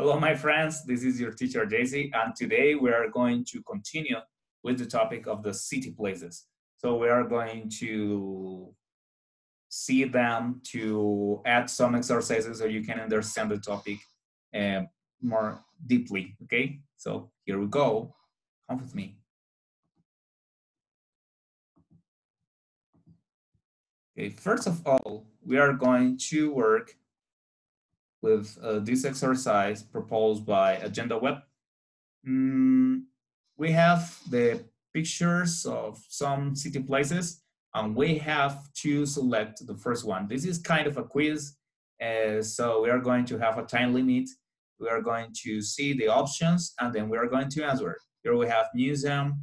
Hello, my friends. This is your teacher, Daisy, and today we are going to continue with the topic of the city places. So we are going to see them to add some exercises so you can understand the topic uh, more deeply, okay? So here we go. Come with me. Okay, first of all, we are going to work with uh, this exercise proposed by Agenda Web. Mm, we have the pictures of some city places and we have to select the first one. This is kind of a quiz, uh, so we are going to have a time limit. We are going to see the options and then we are going to answer. Here we have museum,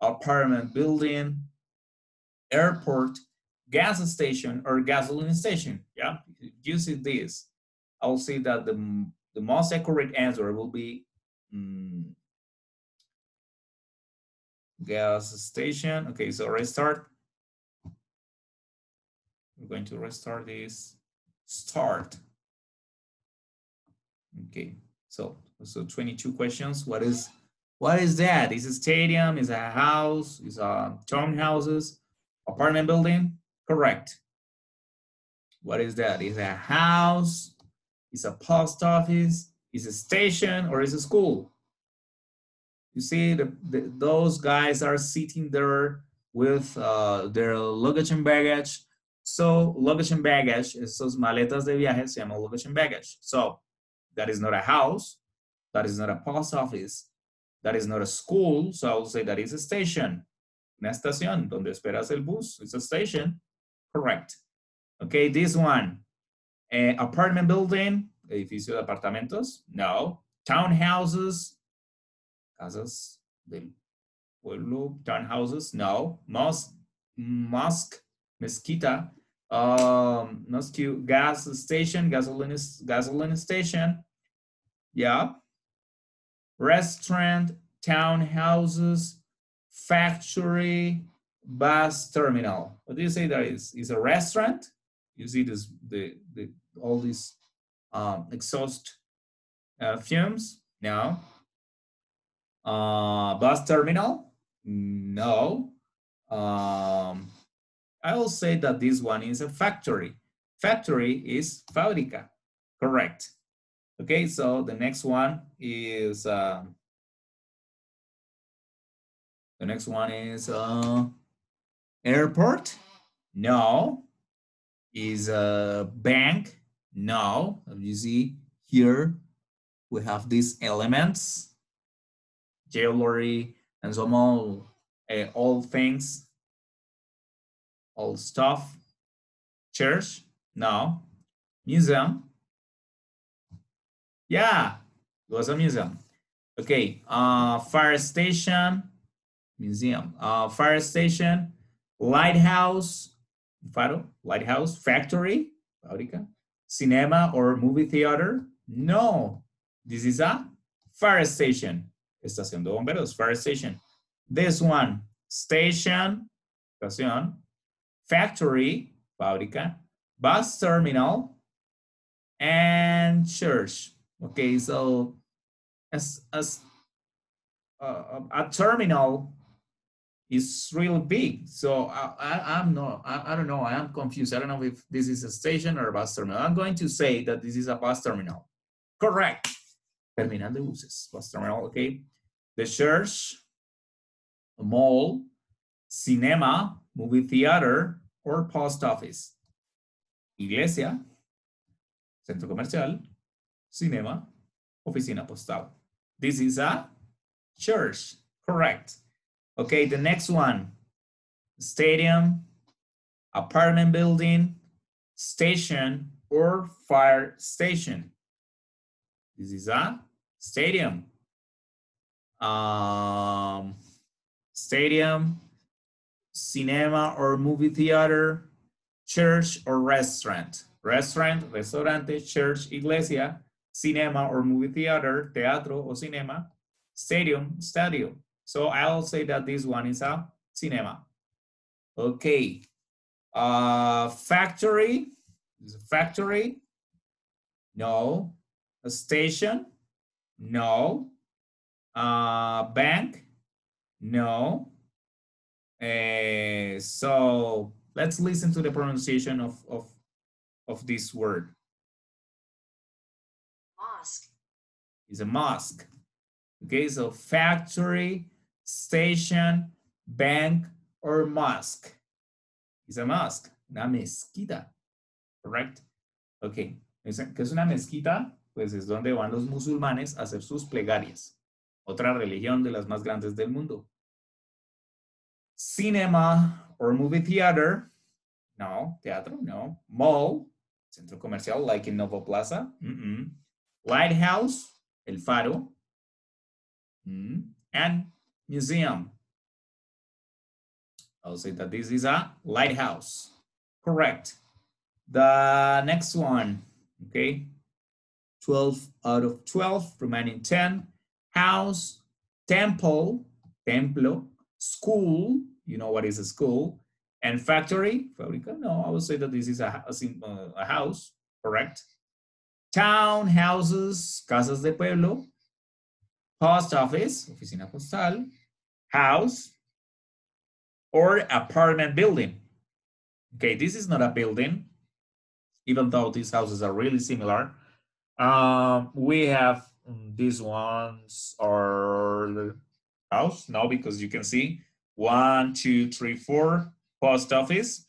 apartment building, airport, gas station or gasoline station. Yeah, using this, I'll say that the, the most accurate answer will be um, gas station. Okay, so restart. We're going to restart this. Start. Okay, so so 22 questions. What is what is that? Is a stadium? Is a house? Is a townhouses? Apartment building? Correct. What is that? Is a house? Is a post office? Is a station or is a school? You see, the, the, those guys are sitting there with uh, their luggage and baggage. So luggage and baggage, esos maletas de viaje se llaman luggage and baggage. So that is not a house. That is not a post office. That is not a school. So I will say that is a station. Una estación donde esperas el bus. It's a station. Correct. Okay, this one. Uh, apartment building, edificio de apartamentos. No. Townhouses, casas del pueblo, townhouses. No. Mosque, mosque, mezquita, um, mosque, gas station, gasoline, gasoline station. Yeah. Restaurant, townhouses, factory, bus terminal. What do you say that is? Is a restaurant? You see this, the, the all these um, exhaust uh, fumes? No. Uh, bus terminal? No. Um, I will say that this one is a factory. Factory is fábrica. Correct. Okay, so the next one is uh, the next one is uh, airport. No. Is a bank. Now, You see here we have these elements, jewelry, and some all uh, all things, all stuff. Church. now, Museum. Yeah, it was a museum. Okay, uh, fire station, museum, uh, fire station, lighthouse, faro, lighthouse, factory, fábrica, cinema or movie theater. No, this is a fire station, estación de bomberos, fire station. This one, station, estación, factory, fábrica, bus terminal, and church. Okay, so as, as uh, a terminal is really big. So I, I, am not, I, I don't know, I am confused. I don't know if this is a station or a bus terminal. I'm going to say that this is a bus terminal. Correct. Terminal de buses, bus terminal, okay. The church, a mall, cinema, movie theater, or post office. Iglesia, centro comercial, cinema, oficina postal. This is a church, correct. Okay, the next one, stadium, apartment building, station, or fire station. This is a stadium. Um, stadium, cinema or movie theater, church or restaurant. Restaurant, restaurante, church, iglesia, cinema or movie theater, teatro o cinema, stadium, stadium. So I'll say that this one is a cinema. Okay. Uh, factory is a factory. No. A station. No. Uh, bank? No. Uh, so let's listen to the pronunciation of, of, of this word. Mosque. It's a mosque. Okay, so factory, station, bank, or mosque. It's a mosque, una mezquita. Correct? Ok. ¿Qué es una mezquita? Pues es donde van los musulmanes a hacer sus plegarias. Otra religión de las más grandes del mundo. Cinema or movie theater. No, teatro, no. Mall, centro comercial, like in Novo Plaza. Mm -mm. Lighthouse, el faro. Mm. And museum. I'll say that this is a lighthouse. Correct. The next one, okay. 12 out of 12, remaining 10. House, temple, templo, school, you know what is a school, and factory, fábrica, no, I would say that this is a, a, uh, a house, correct? Town, houses, casas de pueblo, post office, oficina postal, house, or apartment building. Okay, this is not a building, even though these houses are really similar. Um, we have these ones are house, no, because you can see one, two, three, four, post office,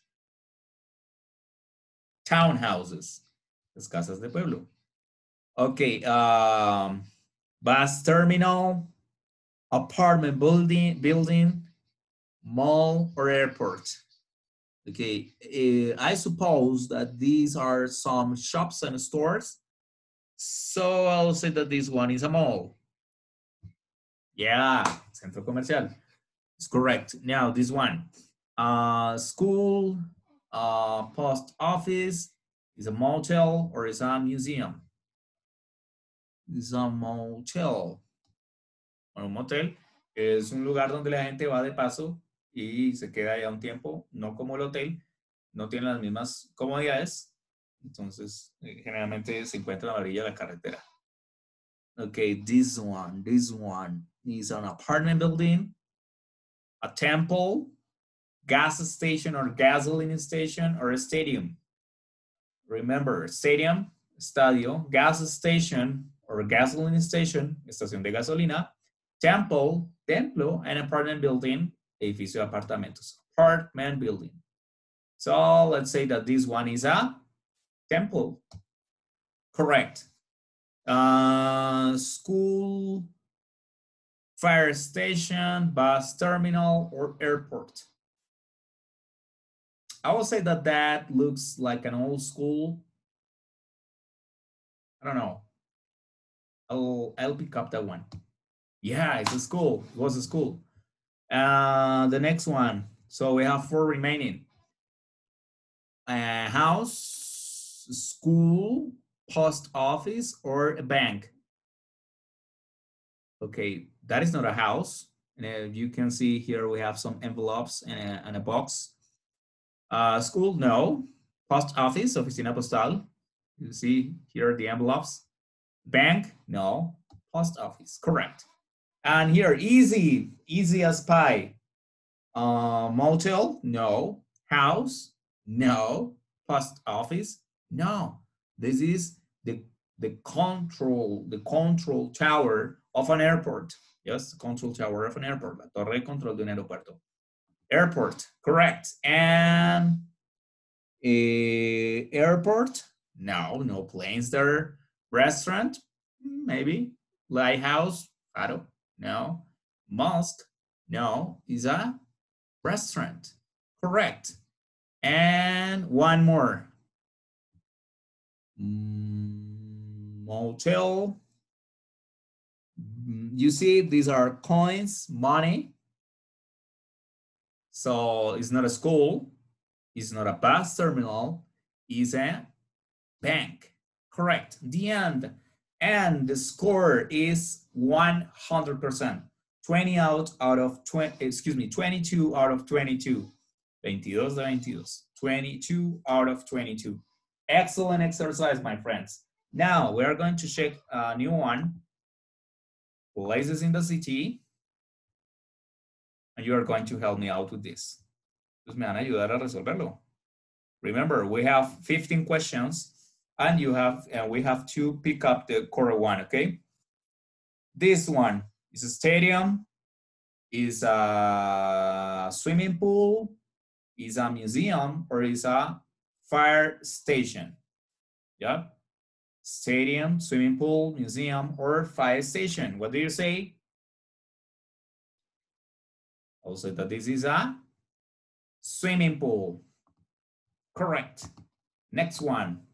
townhouses, las casas de pueblo. Okay, um, bus terminal, apartment building, building, mall or airport. Okay, uh, I suppose that these are some shops and stores. So I'll say that this one is a mall. Yeah, centro comercial. It's correct. Now this one, uh, school, uh, post office, is a motel or is a museum? A motel. Un motel es un lugar donde la gente va de paso y se queda allá un tiempo, no como el hotel, no tiene las mismas comodidades, entonces eh, generalmente se encuentra en la orilla de la carretera. Okay, this one, this one is an apartment building, a temple, gas station or gasoline station, or a stadium. Remember, stadium, estadio, gas station or gasoline station, estación de gasolina, temple, templo, and apartment building, edificio apartamentos, apartment building. So let's say that this one is a temple. Correct. Uh, school, fire station, bus terminal, or airport. I will say that that looks like an old school. I don't know. I'll, I'll pick up that one. Yeah, it's a school. It was a school. Uh, the next one. So we have four remaining. Uh, house, school, post office, or a bank. Okay, that is not a house. And you can see here we have some envelopes and a, and a box. Uh, school, no. Post office, oficina postal. You see here the envelopes. Bank, no. Post office, correct. And here, easy, easy as pie. Uh, motel, no. House, no. Post office, no. This is the, the control, the control tower of an airport. Yes, control tower of an airport. La torre control de un aeropuerto. Airport, correct. And a airport, no, no planes there. Restaurant, maybe. Lighthouse, faro, no. Mosque, no. Is a restaurant, correct. And one more. Mm, motel. Mm, you see, these are coins, money. So it's not a school, it's not a bus terminal, it's a bank. Correct. The end. And the score is 100%. 20 out, out of 20, excuse me, 22 out of 22. 22 de 22. 22 out of 22. Excellent exercise, my friends. Now we are going to check a new one. places in the city. And you are going to help me out with this. Me van a ayudar a resolverlo. Remember, we have 15 questions and you have, and we have to pick up the correct one, okay? This one is a stadium, is a swimming pool, is a museum, or is a fire station. Yeah? Stadium, swimming pool, museum, or fire station. What do you say? Also that this is a swimming pool. Correct. Next one.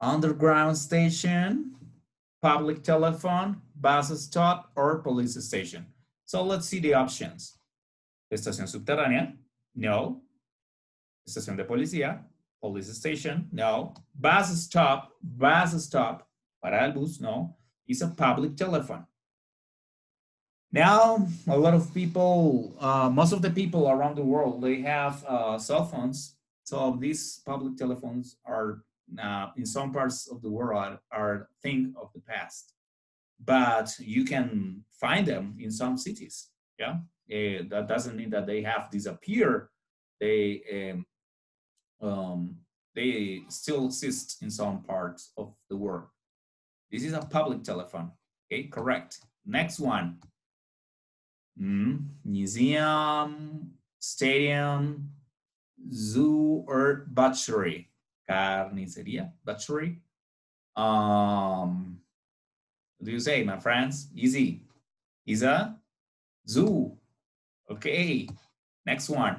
Underground station, public telephone, bus stop, or police station. So let's see the options. Estación subterránea, no. Estación de policía, police station, no. Bus stop, bus stop, para el bus, no. It's a public telephone. Now, a lot of people, uh, most of the people around the world, they have uh, cell phones. So these public telephones are, uh, in some parts of the world, are, thing of the past. But you can find them in some cities. Yeah, uh, that doesn't mean that they have disappeared. They um, um, they still exist in some parts of the world. This is a public telephone. Okay, correct. Next one. Mm, museum, stadium, zoo, or butchery. Carnicería, butchery. Um, do you say, my friends? Easy. Is a zoo. Okay. Next one.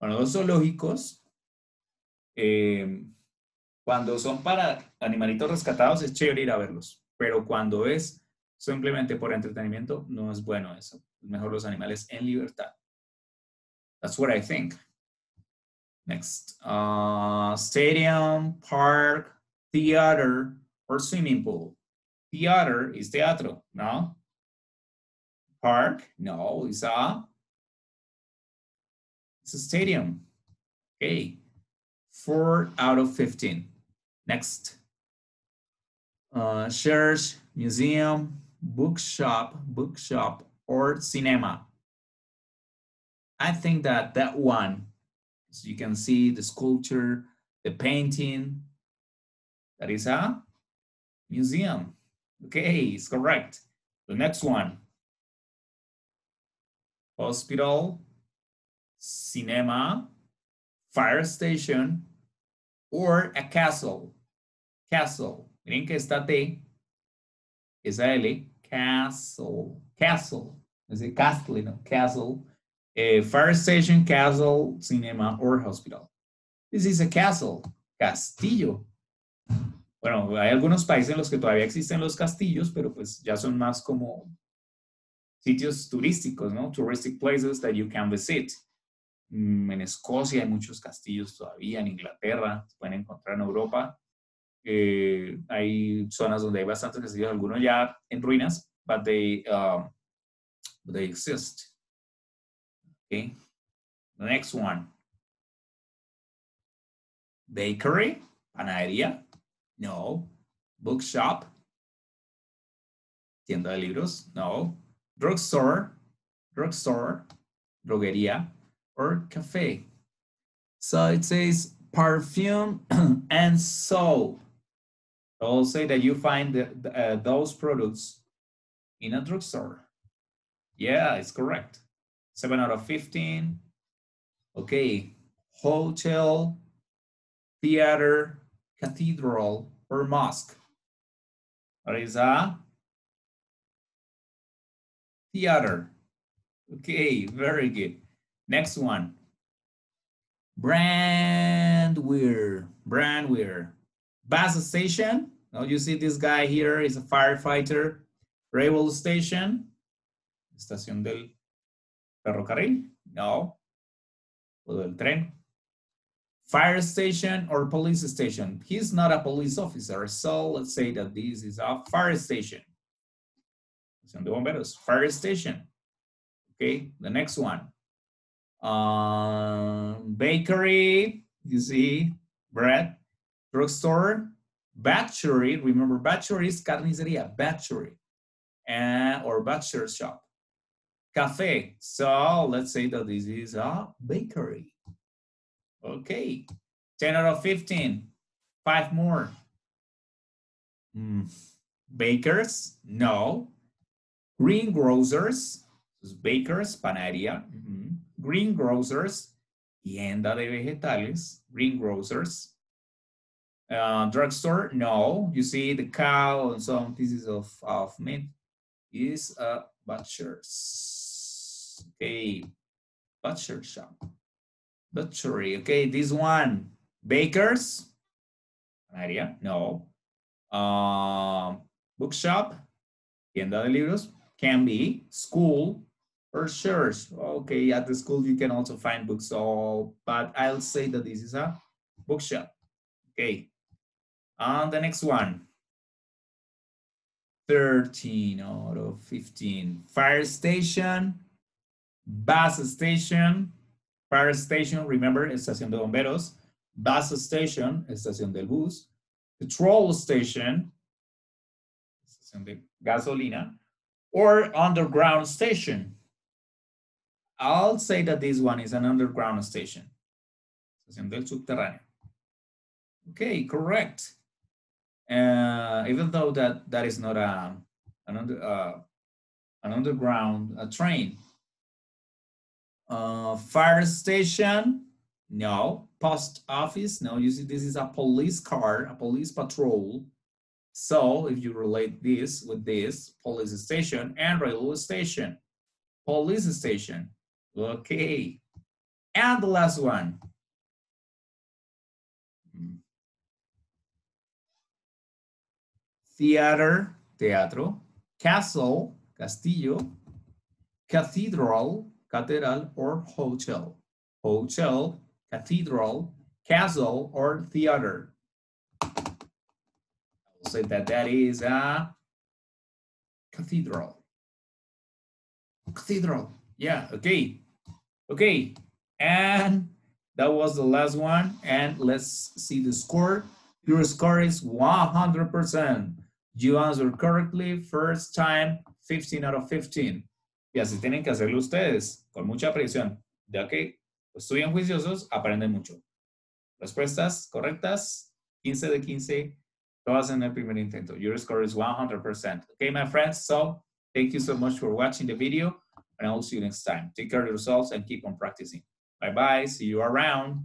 Bueno, los zoológicos, eh, cuando son para animalitos rescatados, es chévere ir a verlos. Pero cuando es simplemente por entretenimiento, no es bueno eso. Es mejor los animales en libertad. That's what I think. Next. Uh, stadium, park, theater, or swimming pool. Theater is teatro, no? Park, no, it's a, it's a stadium. Okay. Four out of 15. Next. Uh, church, museum, bookshop, bookshop, or cinema. I think that that one, so you can see the sculpture, the painting, that is a museum. Okay, it's correct. The next one, hospital, cinema, fire station, or a castle. Castle. Miren que está T, esa L, castle, castle, es a castle, no, castle, a fire station, castle, cinema, or hospital. This is a castle, castillo. Bueno, hay algunos países en los que todavía existen los castillos, pero pues ya son más como sitios turísticos, ¿no? Touristic places that you can visit. Mm, en Escocia hay muchos castillos todavía, en Inglaterra, pueden encontrar en Europa. Eh, hay zonas donde hay bastantes castillos, algunos ya en ruinas, but they, um, they exist. Okay. The next one. Bakery, panadería. No. Bookshop. Tienda de libros. No. Drugstore. Drugstore. Droguería. Or cafe. So it says perfume and soap. I'll say that you find the, the, uh, those products in a drugstore. Yeah, it's correct. 7 out of 15. Okay, hotel, theater, cathedral, or mosque. What is theater? Okay, very good. Next one. Brandweer, Brandweer. Bus station. Now you see this guy here is a firefighter. Railway station. Estación del ferrocarril. No. O del tren. Fire station or police station. He's not a police officer, so let's say that this is a fire station. Estación de bomberos. Fire station. Okay, the next one. Um, bakery, you see, bread, drugstore, Butchery, remember butchery is carnicería, butchery, and, or butcher shop. Cafe, so let's say that this is a bakery. Okay, 10 out of 15, five more. Mm. Bakers, no. Greengrocers, bakers, panadería. Mm -hmm. Greengrocers, tienda de vegetales, greengrocers. Uh, drugstore, no. You see the cow and some pieces of, of meat is a butcher's. Okay, butcher shop. Butchery, okay, this one. Bakers, idea? no. Uh, bookshop, tienda de libros, can be. School, or church. Okay, at the school you can also find books, so, but I'll say that this is a bookshop. Okay, and the next one. 13 out of 15. Fire station, bus station, fire station, remember, estación de bomberos, bus station, estación del bus, petrol station, estación de gasolina, or underground station. I'll say that this one is an underground station. Estación del subterráneo. Okay, correct. Uh, even though that that is not a an under uh, an underground a train. Uh, fire station, no. Post office, no. You see, this is a police car, a police patrol. So if you relate this with this, police station and railway station, police station. Okay. And the last one, theater, teatro, castle, castillo, cathedral, catedral, or hotel. Hotel, cathedral, castle, or theater. I'll say that that is a cathedral. Cathedral, yeah, okay. Okay, and that was the last one. And let's see the score. Your score is 100%. You answered correctly first time, 15 out of 15. Y así tienen que hacerlo ustedes, con mucha presión, ya que estudian juiciosos, aprenden mucho. Respuestas correctas, 15 de 15, todas en el primer intento. Your score is 100%. Okay, my friends, so thank you so much for watching the video, and I will see you next time. Take care of yourselves and keep on practicing. Bye-bye, see you around.